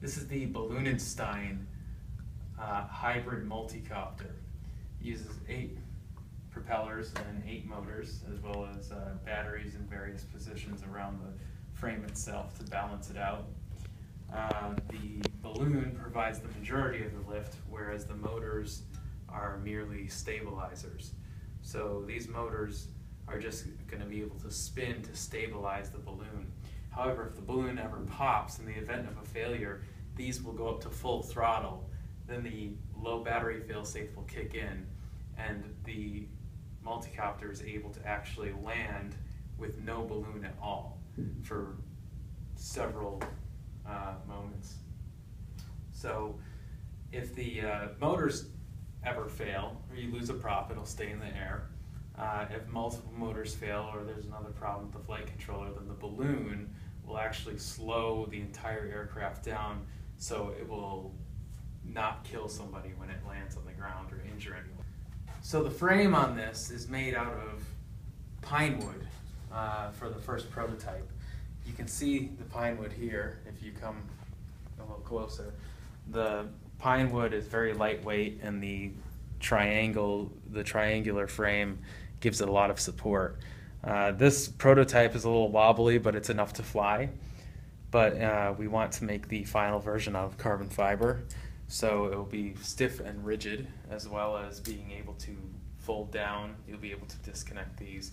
This is the Balloonenstein uh, hybrid multicopter. Uses eight propellers and eight motors, as well as uh, batteries in various positions around the frame itself to balance it out. Uh, the balloon provides the majority of the lift, whereas the motors are merely stabilizers. So these motors are just going to be able to spin to stabilize the balloon. However, if the balloon ever pops in the event of a failure, these will go up to full throttle. Then the low battery failsafe will kick in, and the multicopter is able to actually land with no balloon at all for several uh, moments. So, if the uh, motors ever fail or you lose a prop, it'll stay in the air. Uh, if multiple motors fail or there's another problem with the flight controller, then the balloon will actually slow the entire aircraft down so it will not kill somebody when it lands on the ground or injure anyone. So the frame on this is made out of pine wood uh, for the first prototype. You can see the pine wood here if you come a little closer. The pine wood is very lightweight and the triangle, the triangular frame gives it a lot of support. Uh, this prototype is a little wobbly, but it's enough to fly. But uh, we want to make the final version of carbon fiber, so it will be stiff and rigid, as well as being able to fold down. You'll be able to disconnect these,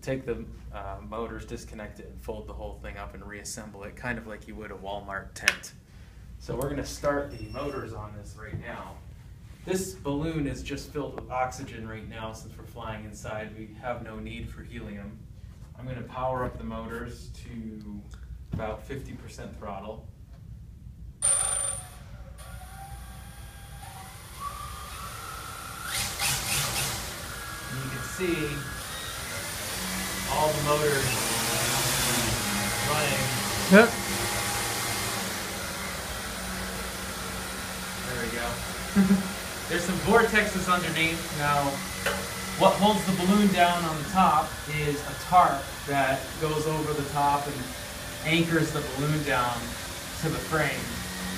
take the uh, motors, disconnect it, and fold the whole thing up and reassemble it, kind of like you would a Walmart tent. So we're going to start the motors on this right now. This balloon is just filled with oxygen right now since we're flying inside. We have no need for helium. I'm going to power up the motors to about 50% throttle. And you can see all the motors running. Yep. There we go. There's some vortexes underneath. Now, what holds the balloon down on the top is a tarp that goes over the top and anchors the balloon down to the frame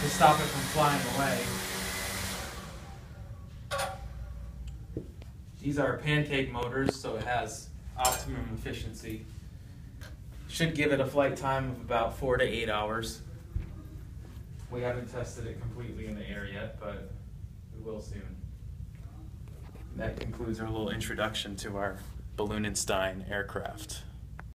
to stop it from flying away. These are pancake motors, so it has optimum efficiency. Should give it a flight time of about four to eight hours. We haven't tested it completely in the air yet, but will soon. That concludes our little introduction to our Balloonenstein aircraft.